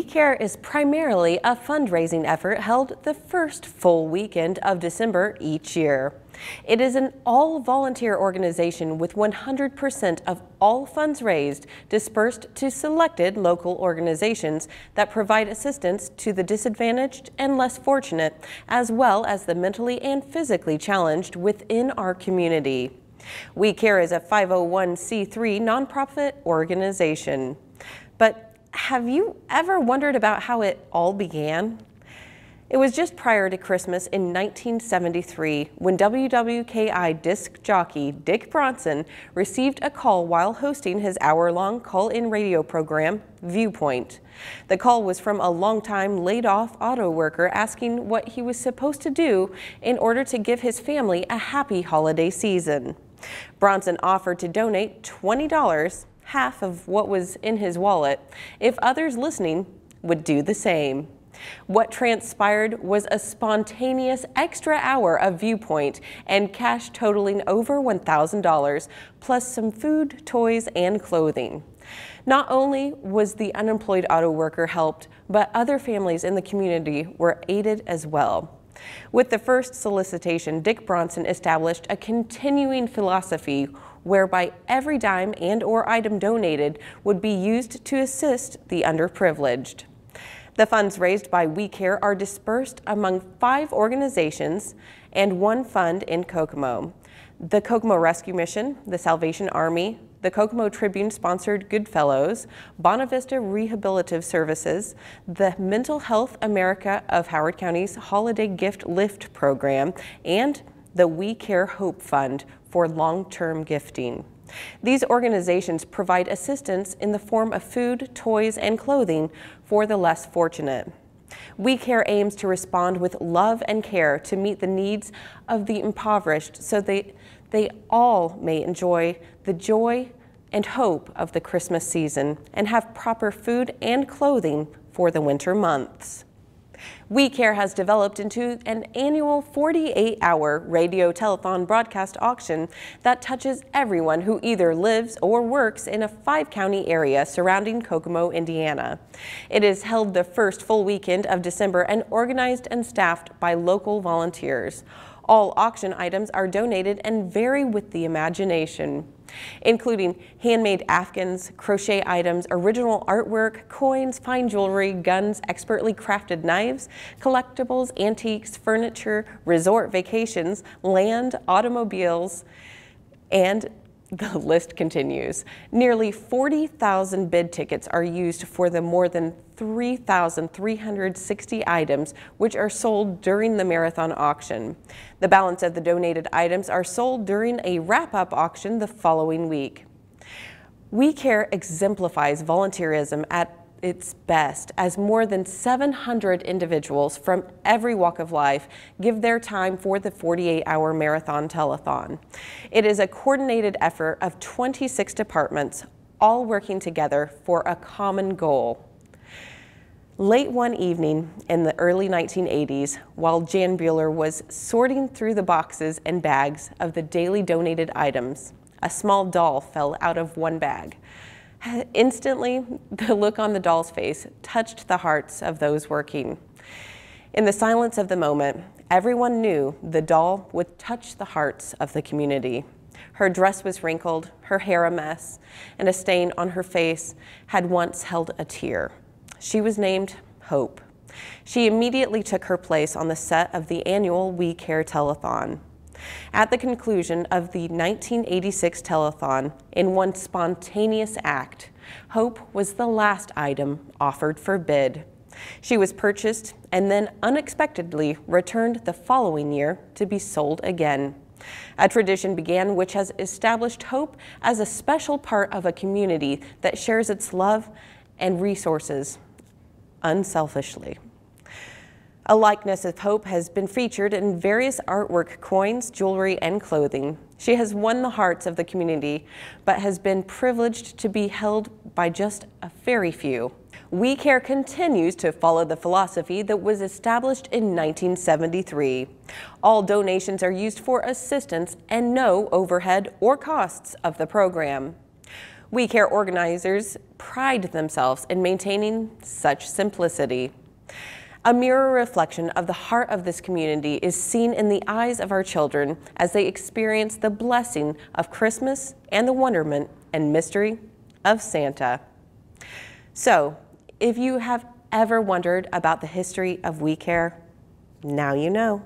We Care is primarily a fundraising effort held the first full weekend of December each year. It is an all-volunteer organization with 100% of all funds raised dispersed to selected local organizations that provide assistance to the disadvantaged and less fortunate, as well as the mentally and physically challenged within our community. We Care is a 501c3 nonprofit organization. But have you ever wondered about how it all began? It was just prior to Christmas in 1973 when WWKI disc jockey Dick Bronson received a call while hosting his hour-long call-in radio program, Viewpoint. The call was from a longtime laid-off auto worker asking what he was supposed to do in order to give his family a happy holiday season. Bronson offered to donate $20 half of what was in his wallet if others listening would do the same. What transpired was a spontaneous extra hour of viewpoint and cash totaling over $1,000, plus some food, toys, and clothing. Not only was the unemployed auto worker helped, but other families in the community were aided as well. With the first solicitation, Dick Bronson established a continuing philosophy whereby every dime and or item donated would be used to assist the underprivileged. The funds raised by We Care are dispersed among five organizations and one fund in Kokomo. The Kokomo Rescue Mission, the Salvation Army, the Kokomo Tribune sponsored Goodfellows, Bonavista Rehabilitative Services, the Mental Health America of Howard County's Holiday Gift Lift program, and the We Care Hope Fund for long-term gifting. These organizations provide assistance in the form of food, toys, and clothing for the less fortunate. We Care aims to respond with love and care to meet the needs of the impoverished so they, they all may enjoy the joy and hope of the Christmas season and have proper food and clothing for the winter months. We Care has developed into an annual 48-hour radio telethon broadcast auction that touches everyone who either lives or works in a five-county area surrounding Kokomo, Indiana. It is held the first full weekend of December and organized and staffed by local volunteers. All auction items are donated and vary with the imagination including handmade Afghans, crochet items, original artwork, coins, fine jewelry, guns, expertly crafted knives, collectibles, antiques, furniture, resort vacations, land, automobiles, and the list continues. Nearly 40,000 bid tickets are used for the more than 3,360 items which are sold during the marathon auction. The balance of the donated items are sold during a wrap-up auction the following week. We Care exemplifies volunteerism at its best as more than 700 individuals from every walk of life give their time for the 48-hour marathon telethon. It is a coordinated effort of 26 departments all working together for a common goal. Late one evening in the early 1980s, while Jan Bueller was sorting through the boxes and bags of the daily donated items, a small doll fell out of one bag. Instantly, the look on the doll's face touched the hearts of those working. In the silence of the moment, everyone knew the doll would touch the hearts of the community. Her dress was wrinkled, her hair a mess, and a stain on her face had once held a tear. She was named Hope. She immediately took her place on the set of the annual We Care Telethon. At the conclusion of the 1986 telethon, in one spontaneous act, Hope was the last item offered for bid. She was purchased and then unexpectedly returned the following year to be sold again. A tradition began which has established Hope as a special part of a community that shares its love and resources unselfishly. A likeness of Hope has been featured in various artwork, coins, jewelry, and clothing. She has won the hearts of the community, but has been privileged to be held by just a very few. We Care continues to follow the philosophy that was established in 1973. All donations are used for assistance and no overhead or costs of the program. We Care organizers pride themselves in maintaining such simplicity. A mirror reflection of the heart of this community is seen in the eyes of our children as they experience the blessing of Christmas and the wonderment and mystery of Santa. So, if you have ever wondered about the history of We Care, now you know.